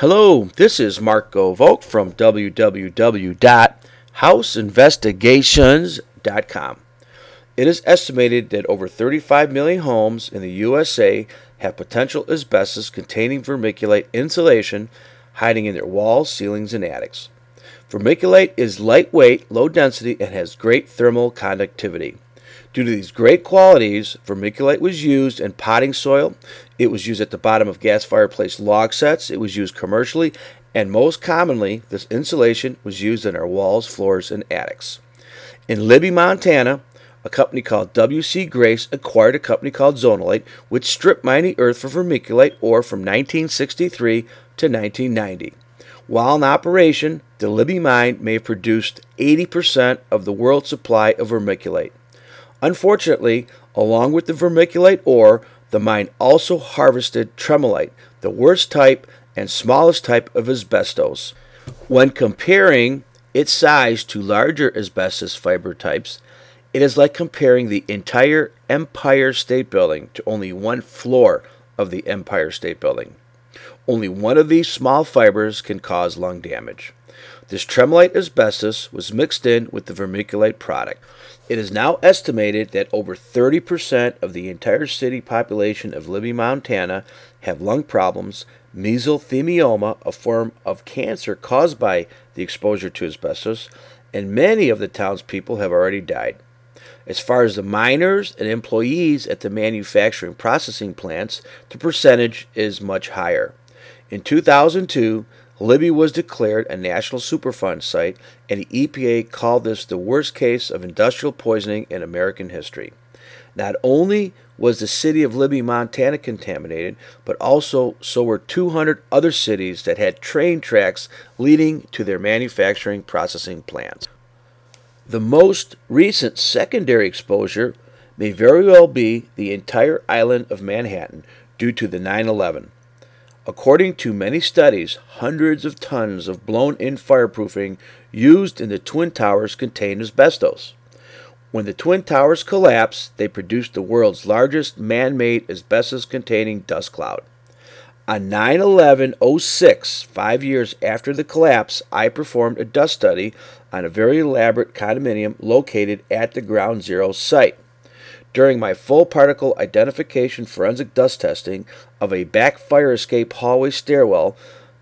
Hello, this is Marko Vovk from www.houseinvestigations.com. It is estimated that over 35 million homes in the USA have potential asbestos containing vermiculite insulation hiding in their walls, ceilings, and attics. Vermiculite is lightweight, low density, and has great thermal conductivity. Due to these great qualities, vermiculite was used in potting soil, it was used at the bottom of gas fireplace log sets, it was used commercially, and most commonly, this insulation was used in our walls, floors, and attics. In Libby, Montana, a company called W.C. Grace acquired a company called Zonolite, which stripped mining earth for vermiculite ore from 1963 to 1990. While in operation, the Libby mine may have produced 80% of the world's supply of vermiculite. Unfortunately, along with the vermiculite ore, the mine also harvested tremolite, the worst type and smallest type of asbestos. When comparing its size to larger asbestos fiber types, it is like comparing the entire Empire State Building to only one floor of the Empire State Building. Only one of these small fibers can cause lung damage. This tremolite asbestos was mixed in with the vermiculite product. It is now estimated that over 30% of the entire city population of Libby, Montana have lung problems, mesothelioma, a form of cancer caused by the exposure to asbestos, and many of the townspeople have already died. As far as the miners and employees at the manufacturing processing plants, the percentage is much higher. In 2002, Libby was declared a National Superfund site, and the EPA called this the worst case of industrial poisoning in American history. Not only was the city of Libby, Montana contaminated, but also so were 200 other cities that had train tracks leading to their manufacturing processing plants. The most recent secondary exposure may very well be the entire island of Manhattan due to the 9 11. According to many studies, hundreds of tons of blown in fireproofing used in the Twin Towers contained asbestos. When the Twin Towers collapsed, they produced the world's largest man made asbestos containing dust cloud. On 9 11 06, five years after the collapse, I performed a dust study on a very elaborate condominium located at the ground zero site. During my full particle identification forensic dust testing of a back fire escape hallway stairwell,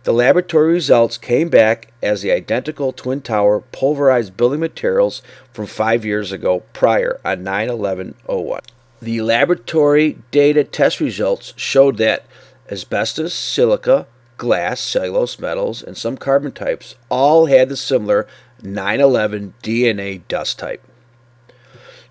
the laboratory results came back as the identical Twin Tower pulverized building materials from five years ago prior on 9 11 01. The laboratory data test results showed that asbestos, silica, glass, cellulose metals, and some carbon types all had the similar 9 11 DNA dust type.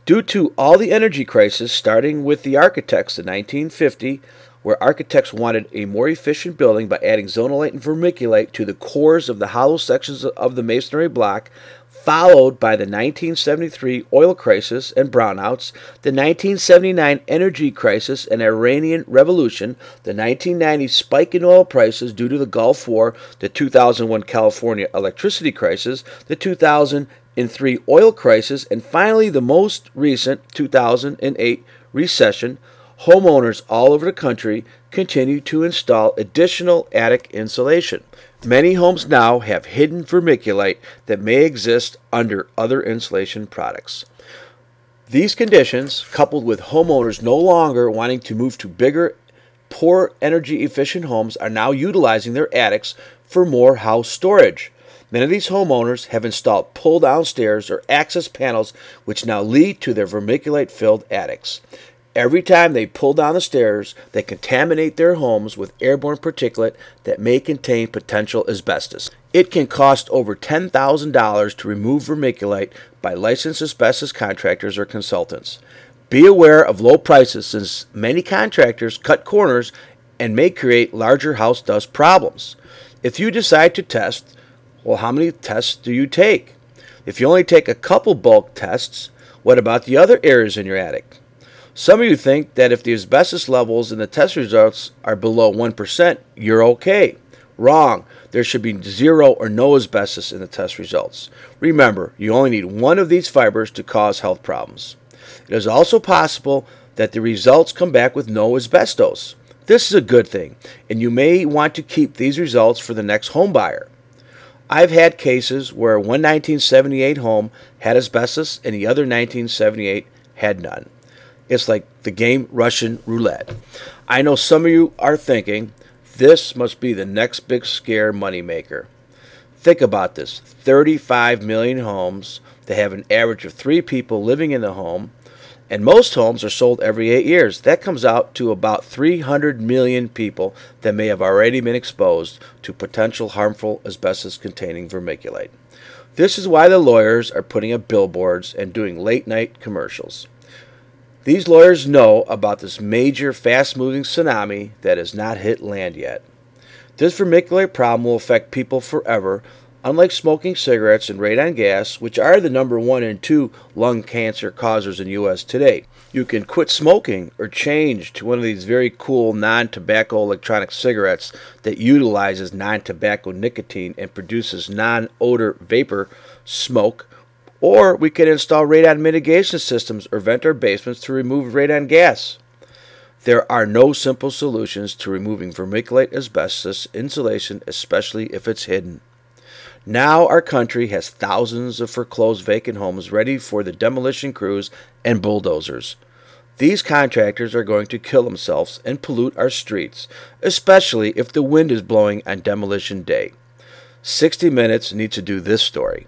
Due to all the energy crisis, starting with the architects in 1950, where architects wanted a more efficient building by adding zonolite and vermiculite to the cores of the hollow sections of the masonry block, followed by the 1973 oil crisis and brownouts, the 1979 energy crisis and Iranian revolution, the 1990 spike in oil prices due to the Gulf War, the 2001 California electricity crisis, the 2000 in three oil crises, and finally the most recent 2008 recession, homeowners all over the country continue to install additional attic insulation. Many homes now have hidden vermiculite that may exist under other insulation products. These conditions, coupled with homeowners no longer wanting to move to bigger, poor energy efficient homes, are now utilizing their attics for more house storage. Many of these homeowners have installed pull down stairs or access panels, which now lead to their vermiculite filled attics. Every time they pull down the stairs, they contaminate their homes with airborne particulate that may contain potential asbestos. It can cost over $10,000 to remove vermiculite by licensed asbestos contractors or consultants. Be aware of low prices since many contractors cut corners and may create larger house dust problems. If you decide to test, well, how many tests do you take? If you only take a couple bulk tests, what about the other areas in your attic? Some of you think that if the asbestos levels in the test results are below 1%, you're okay. Wrong. There should be zero or no asbestos in the test results. Remember, you only need one of these fibers to cause health problems. It is also possible that the results come back with no asbestos. This is a good thing, and you may want to keep these results for the next home buyer. I've had cases where one 1978 home had asbestos and the other 1978 had none. It's like the game Russian roulette. I know some of you are thinking, this must be the next big scare moneymaker. Think about this 35 million homes. They have an average of three people living in the home, and most homes are sold every eight years. That comes out to about 300 million people that may have already been exposed to potential harmful asbestos containing vermiculite. This is why the lawyers are putting up billboards and doing late night commercials. These lawyers know about this major fast moving tsunami that has not hit land yet. This vermiculite problem will affect people forever, unlike smoking cigarettes and radon gas, which are the number one and two lung cancer causers in the U.S. today. You can quit smoking or change to one of these very cool non tobacco electronic cigarettes that utilizes non tobacco nicotine and produces non odor vapor smoke or we can install radon mitigation systems or vent our basements to remove radon gas. There are no simple solutions to removing vermiculite asbestos insulation, especially if it's hidden. Now our country has thousands of foreclosed vacant homes ready for the demolition crews and bulldozers. These contractors are going to kill themselves and pollute our streets, especially if the wind is blowing on demolition day. 60 Minutes needs to do this story.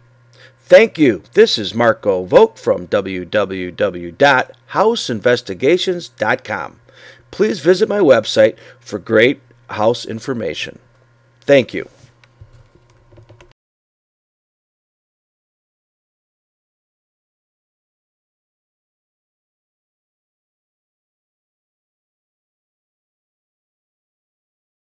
Thank you. This is Marko Vovk from www.houseinvestigations.com. Please visit my website for great house information. Thank you.